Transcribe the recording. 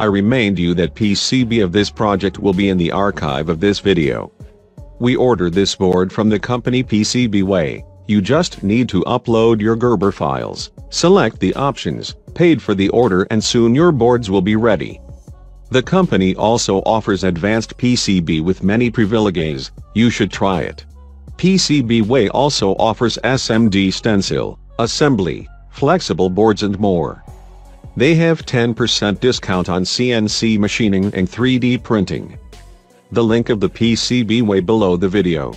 I remind you that PCB of this project will be in the archive of this video. We ordered this board from the company PCBWay. You just need to upload your Gerber files, select the options, paid for the order and soon your boards will be ready. The company also offers advanced PCB with many privileges, you should try it. PCBWay also offers SMD stencil, assembly, flexible boards and more. They have 10% discount on CNC machining and 3D printing. The link of the PCB way below the video.